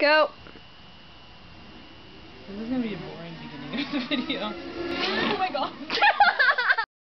Go. This is gonna be a boring beginning of the video.